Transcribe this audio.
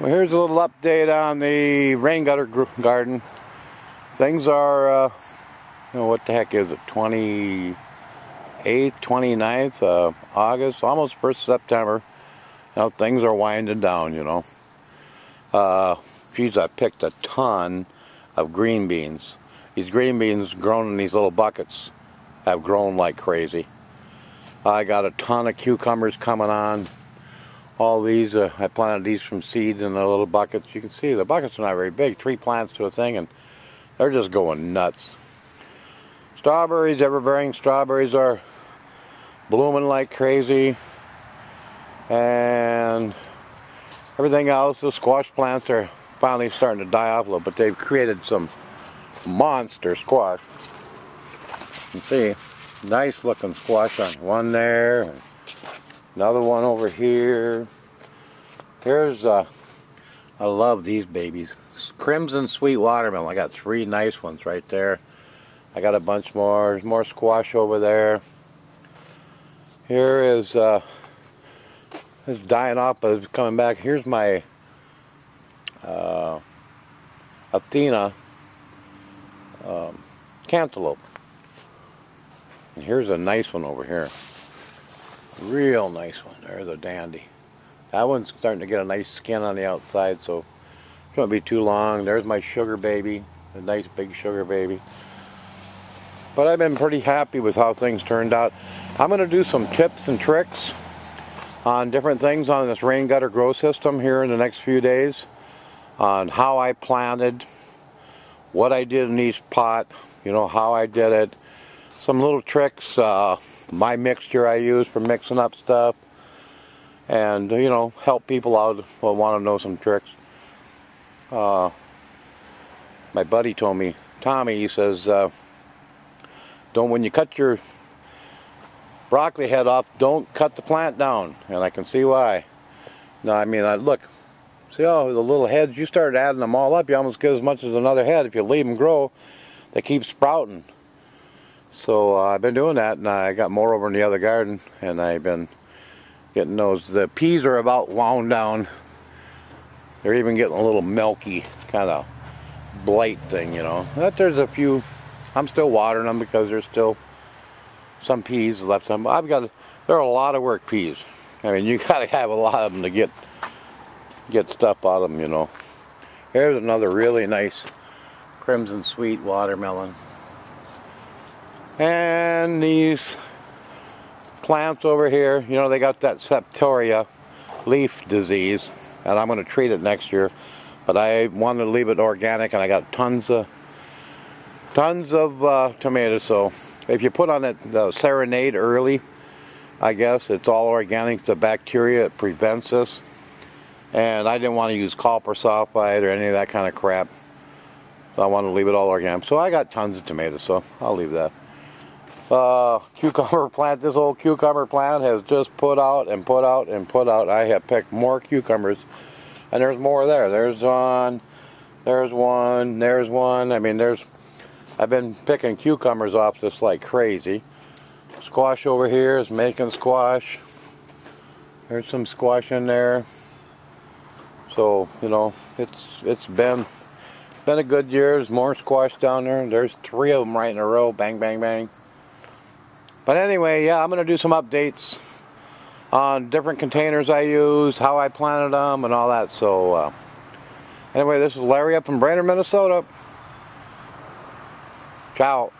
Well, here's a little update on the rain gutter garden. Things are, uh, you know, what the heck is it, 28th, 29th uh, August, almost 1st September. Now things are winding down, you know. Uh, geez, I picked a ton of green beans. These green beans grown in these little buckets have grown like crazy. I got a ton of cucumbers coming on all these, uh, I planted these from seeds in the little buckets. You can see the buckets are not very big, three plants to a thing, and they're just going nuts. Strawberries, ever-bearing strawberries are blooming like crazy. And everything else, the squash plants are finally starting to die off a little, but they've created some monster squash. You see, nice looking squash on one there. Another one over here. Here's, uh, I love these babies. Crimson Sweet Watermelon. I got three nice ones right there. I got a bunch more. There's more squash over there. Here is, uh, it's dying off, but it's coming back. Here's my, uh, Athena um, cantaloupe. And here's a nice one over here. Real nice one. There's a dandy. That one's starting to get a nice skin on the outside, so it won't be too long. There's my sugar baby. A nice big sugar baby. But I've been pretty happy with how things turned out. I'm going to do some tips and tricks on different things on this rain gutter grow system here in the next few days. On how I planted, what I did in each pot, you know, how I did it. Some little tricks. Uh, my mixture I use for mixing up stuff and you know help people out. Who want to know some tricks. Uh, my buddy told me Tommy he says uh, don't when you cut your broccoli head off don't cut the plant down. And I can see why. No I mean I look see all the little heads you start adding them all up you almost get as much as another head. If you leave them grow they keep sprouting. So uh, I've been doing that, and I got more over in the other garden, and I've been getting those. The peas are about wound down. They're even getting a little milky, kind of blight thing, you know. But there's a few. I'm still watering them because there's still some peas left. On. I've got. There are a lot of work peas. I mean, you got to have a lot of them to get get stuff out of them, you know. Here's another really nice crimson sweet watermelon. And these plants over here, you know, they got that septoria leaf disease, and I'm going to treat it next year. But I wanted to leave it organic, and I got tons of tons of uh, tomatoes. So if you put on it the serenade early, I guess it's all organic. The bacteria it prevents this, and I didn't want to use copper sulfide or any of that kind of crap. So I wanted to leave it all organic. So I got tons of tomatoes, so I'll leave that uh, cucumber plant. This old cucumber plant has just put out and put out and put out. I have picked more cucumbers, and there's more there. There's one, there's one, there's one. I mean, there's. I've been picking cucumbers off just like crazy. Squash over here is making squash. There's some squash in there. So you know, it's it's been been a good year. There's more squash down there. There's three of them right in a row. Bang, bang, bang. But anyway, yeah, I'm going to do some updates on different containers I use, how I planted them, and all that. So, uh, anyway, this is Larry up in Brainerd, Minnesota. Ciao.